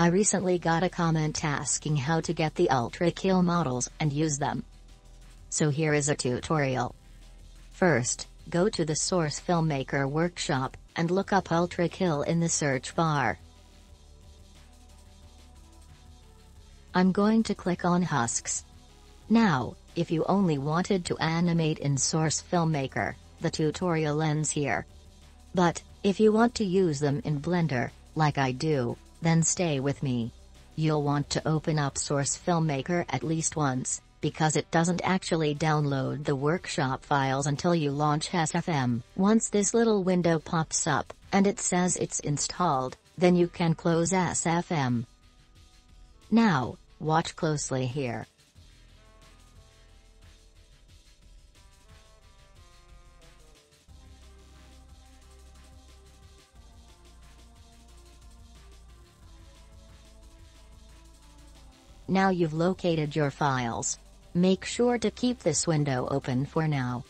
I recently got a comment asking how to get the ULTRAKILL models and use them. So here is a tutorial. First, go to the Source Filmmaker workshop, and look up ULTRAKILL in the search bar. I'm going to click on Husks. Now, if you only wanted to animate in Source Filmmaker, the tutorial ends here. But, if you want to use them in Blender, like I do, then stay with me. You'll want to open up Source Filmmaker at least once, because it doesn't actually download the workshop files until you launch SFM. Once this little window pops up, and it says it's installed, then you can close SFM. Now, watch closely here. Now you've located your files. Make sure to keep this window open for now.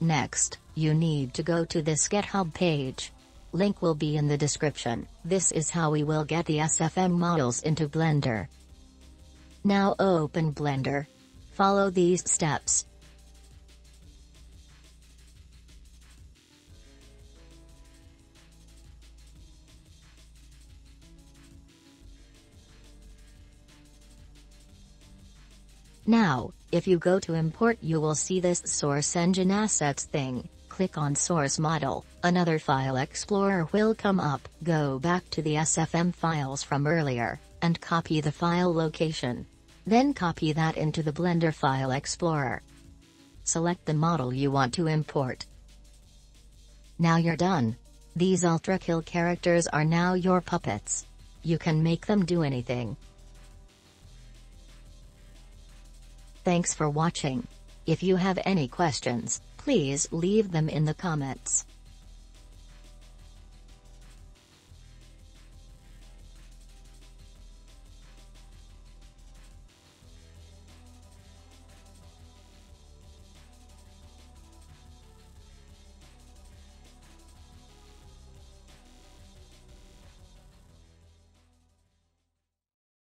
Next, you need to go to this GitHub page. Link will be in the description. This is how we will get the SFM models into Blender. Now open Blender. Follow these steps. Now, if you go to import you will see this source engine assets thing, click on source model, another file explorer will come up. Go back to the SFM files from earlier, and copy the file location. Then copy that into the Blender file explorer. Select the model you want to import. Now you're done. These ULTRAKILL characters are now your puppets. You can make them do anything. Thanks for watching. If you have any questions, please leave them in the comments.